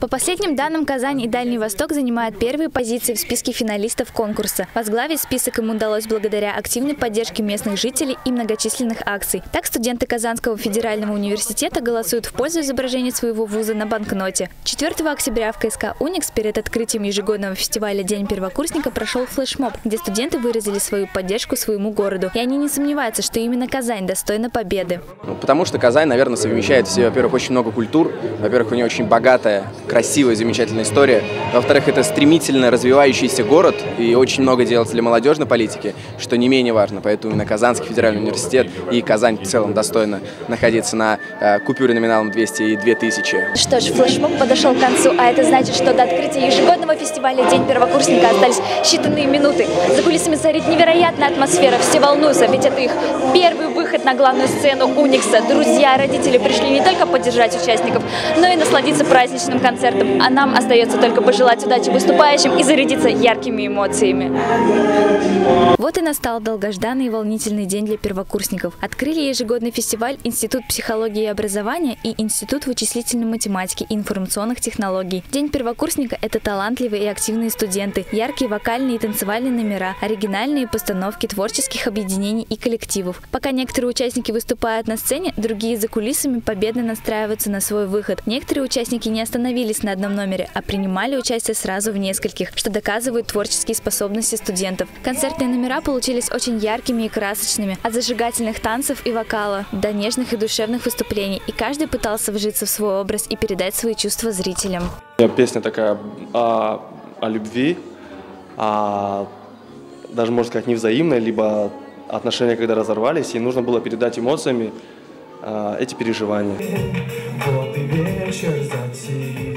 По последним данным, Казань и Дальний Восток занимают первые позиции в списке финалистов конкурса. Возглавить список им удалось благодаря активной поддержке местных жителей и многочисленных акций. Так, студенты Казанского федерального университета голосуют в пользу изображения своего вуза на банкноте. 4 октября в КСК «Уникс» перед открытием ежегодного фестиваля «День первокурсника» прошел флешмоб, где студенты выразили свою поддержку своему городу. И они не сомневаются, что именно Казань достойна победы. Ну, потому что Казань, наверное, совмещает в себе, во-первых, очень много культур, во-первых, у нее очень богатая, красивая, замечательная история, во-вторых, это стремительно развивающийся город, и очень много делается для молодежной политики, что не менее важно, поэтому именно Казанский федеральный университет и Казань в целом достойно находиться на э, купюре номиналом 200 и 2000. Что ж, флешмоб подошел к концу, а это значит, что до открытия ежегодного фестиваля «День первокурсника» остались считанные минуты. За кулисами царит невероятная атмосфера, все волнуются, ведь это их первый выход на главную сцену Уникса. Друзья, родители пришли не только поддержать участников, но и насладиться праздничным концертом. А нам остается только пожелать удачи выступающим и зарядиться яркими эмоциями. Вот и настал долгожданный и волнительный день для первокурсников. Открыли ежегодный фестиваль Институт психологии и образования и Институт вычислительной математики и информационных технологий. День первокурсника – это талантливые и активные студенты, яркие вокальные и танцевальные номера, оригинальные постановки творческих объединений и коллективов. Пока некоторые участники выступают на сцене, другие за кулисами победно настраиваются на свой выход. Некоторые участники не остановились на одном номере, а принимали участие сразу в нескольких, что доказывает творческие способности студентов. Концертные номера получились очень яркими и красочными, от зажигательных танцев и вокала до нежных и душевных выступлений, и каждый пытался вжиться в свой образ и передать свои чувства зрителям. Песня такая о, о любви, о, даже, можно сказать, невзаимной, либо отношения, когда разорвались, и нужно было передать эмоциями э, эти переживания. Вот и вечер затих.